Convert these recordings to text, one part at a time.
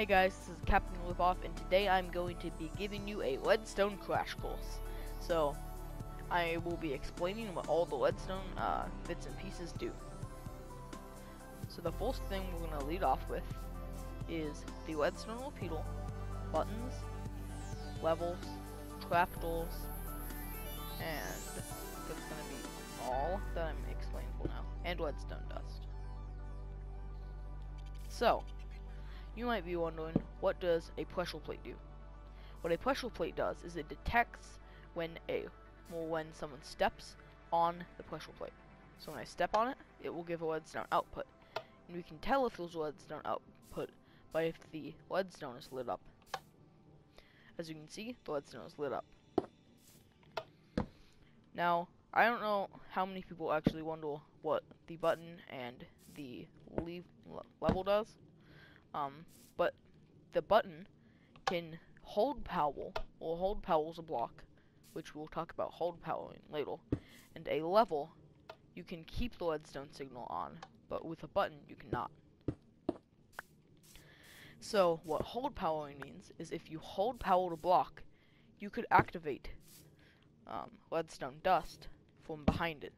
Hey guys, this is Captain Lipoff, and today I'm going to be giving you a Leadstone crash course. So, I will be explaining what all the Leadstone uh, bits and pieces do. So the first thing we're going to lead off with is the Leadstone repeater, buttons, levels, trapdoors, and that's going to be all that I'm explaining for now, and Leadstone dust. So, you might be wondering, what does a pressure plate do? What a pressure plate does is it detects when a well, when someone steps on the pressure plate. So when I step on it, it will give a leadstone output. And we can tell if there's a leadstone output by if the leadstone is lit up. As you can see, the leadstone is lit up. Now, I don't know how many people actually wonder what the button and the leave level does. Um, but the button can hold power, or hold power as a block, which we'll talk about hold power later, and a level, you can keep the leadstone signal on, but with a button, you cannot. So, what hold powering means is if you hold power to block, you could activate um, leadstone dust from behind it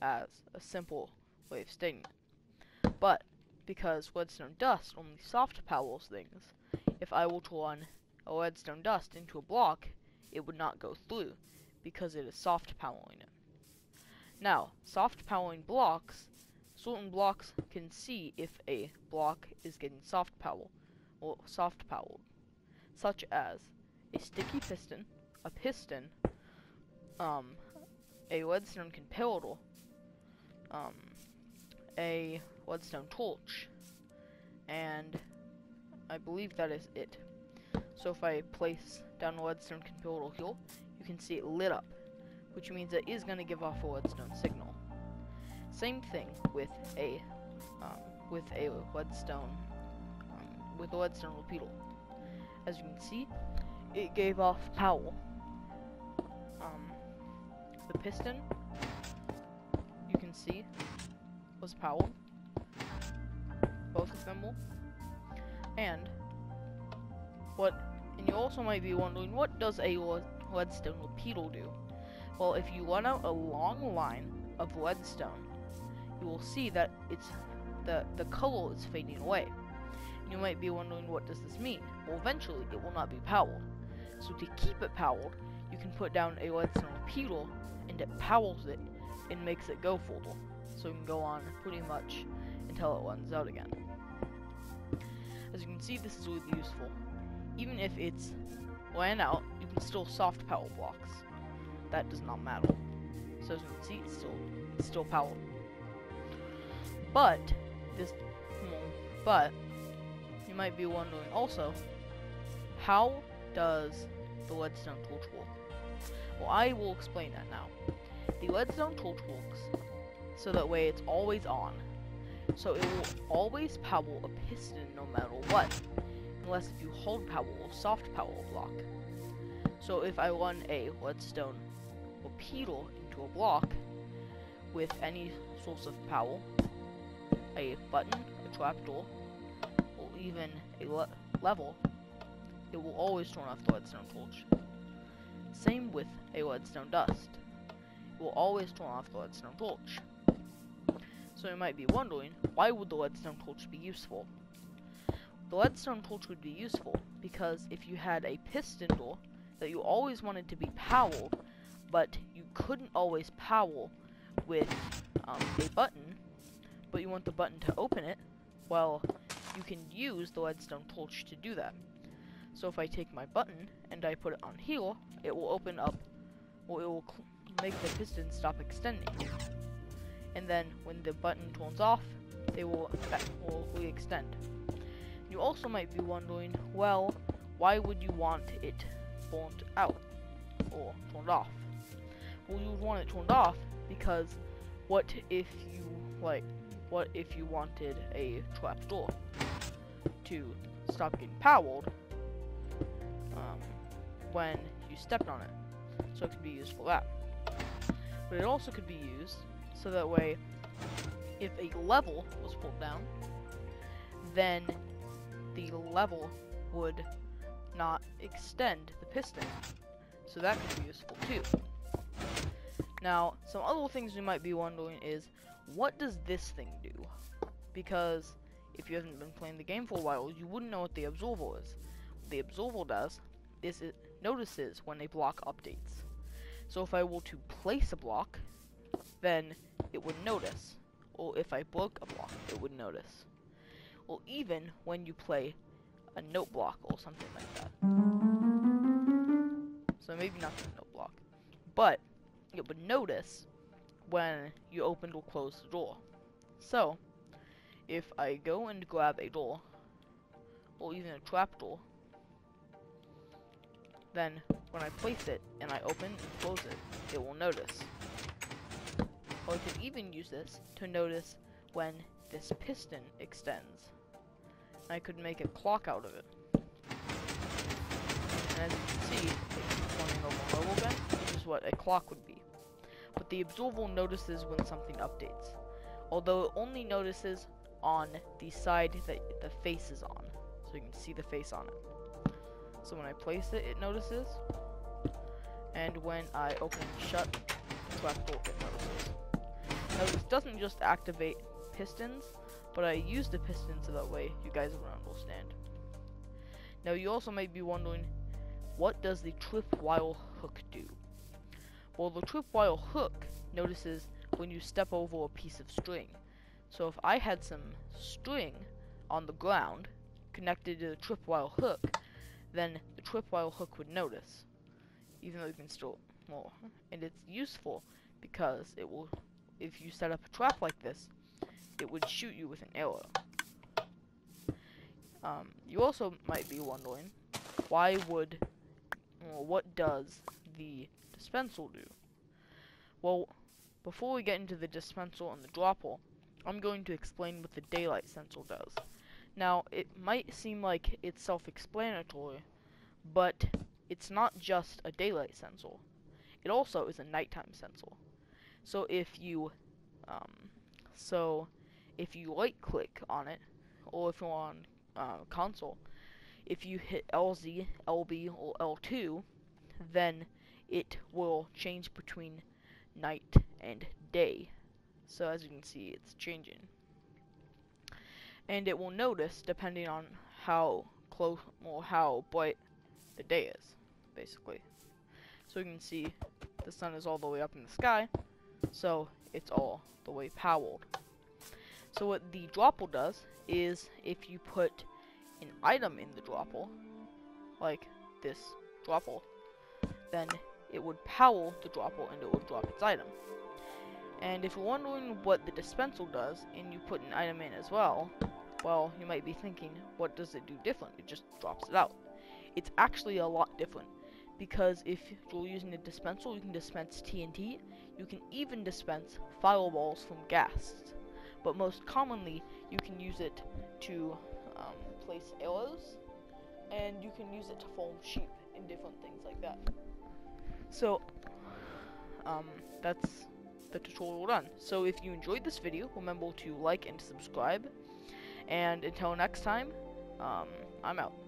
as a simple way of stating it. But because leadstone dust only soft powers things. If I were to run a leadstone dust into a block, it would not go through because it is soft powering it. Now, soft powering blocks, certain blocks can see if a block is getting soft power or soft powered, such as a sticky piston, a piston, um, a leadstone comparator, um, a leadstone torch. And I believe that is it. So if I place down a leadstone comparator here, you can see it lit up, which means it is going to give off a leadstone signal. Same thing with a um, with a leadstone um, with a leadstone repeater. As you can see, it gave off power. Um, the piston, you can see, was powered both of them will. And what and you also might be wondering what does a leadstone repeater do? Well, if you run out a long line of leadstone, you will see that it's the the color is fading away. You might be wondering what does this mean? Well, eventually it will not be powered. So to keep it powered, you can put down a leadstone repeater and it powers it and makes it go further. So you can go on pretty much until it runs out again. As you can see, this is really useful. Even if it's ran out, you can still soft power blocks. That does not matter. So as you can see, it's still, it's still power. But, this, but, you might be wondering also, how does the leadstone torch work? Well, I will explain that now. The leadstone torch works so that way it's always on so it will always power a piston no matter what, unless if you hold or soft power block. So if I run a leadstone repeater into a block with any source of power, a button, a trapdoor, or even a le level, it will always turn off the leadstone torch. Same with a leadstone dust. It will always turn off the leadstone torch. So you might be wondering, why would the leadstone torch be useful? The leadstone torch would be useful because if you had a piston door that you always wanted to be powered, but you couldn't always power with um, a button, but you want the button to open it, well, you can use the leadstone torch to do that. So if I take my button and I put it on here, it will open up, or it will make the piston stop extending and then when the button turns off, they will, will re-extend. You also might be wondering, well, why would you want it burnt out or turned off? Well, you would want it turned off because what if you like, what if you wanted a trapdoor to stop getting powered um, when you stepped on it? So it could be used for that. But it also could be used so that way, if a level was pulled down, then the level would not extend the piston. So that could be useful too. Now, some other things you might be wondering is, what does this thing do? Because if you haven't been playing the game for a while, you wouldn't know what the Absorbal is. What the Absorbal does is it notices when a block updates. So if I were to place a block, then it would notice. Or if I broke a block, it would notice. Or even when you play a note block or something like that. So maybe not the note block. But it would notice when you opened or closed the door. So, if I go and grab a door, or even a trap door, then when I place it and I open and close it, it will notice. Or I could even use this to notice when this piston extends. I could make a clock out of it. And as you can see, it keeps running over over again, which is what a clock would be. But the Absorbal notices when something updates. Although it only notices on the side that the face is on. So you can see the face on it. So when I place it, it notices. And when I open and shut the trap door, it notices. Now this doesn't just activate pistons, but I use the pistons so that way you guys will understand. Now you also might be wondering, what does the tripwire hook do? Well, the tripwire hook notices when you step over a piece of string. So if I had some string on the ground connected to the tripwire hook, then the tripwire hook would notice, even though you can still more. And it's useful because it will, if you set up a trap like this, it would shoot you with an arrow. Um, you also might be wondering, why would, what does the dispensal do? Well, before we get into the dispensal and the dropper, I'm going to explain what the daylight sensor does. Now, it might seem like it's self-explanatory, but it's not just a daylight sensor. It also is a nighttime sensor. So if you, um, so if you right-click on it, or if you're on uh, console, if you hit LZ, LB, or L2, then it will change between night and day. So as you can see, it's changing. And it will notice depending on how close or how bright the day is, basically. So you can see the sun is all the way up in the sky, so it's all the way powered. So what the dropper does is if you put an item in the dropper, like this dropper, then it would power the dropper and it would drop its item. And if you're wondering what the dispensal does, and you put an item in as well, well, you might be thinking, what does it do different? It just drops it out. It's actually a lot different, because if you're using a dispenser, you can dispense TNT, you can even dispense fireballs from ghasts. But most commonly, you can use it to um, place arrows, and you can use it to form sheep and different things like that. So, um, that's the tutorial done. So if you enjoyed this video, remember to like and subscribe. And until next time, um, I'm out.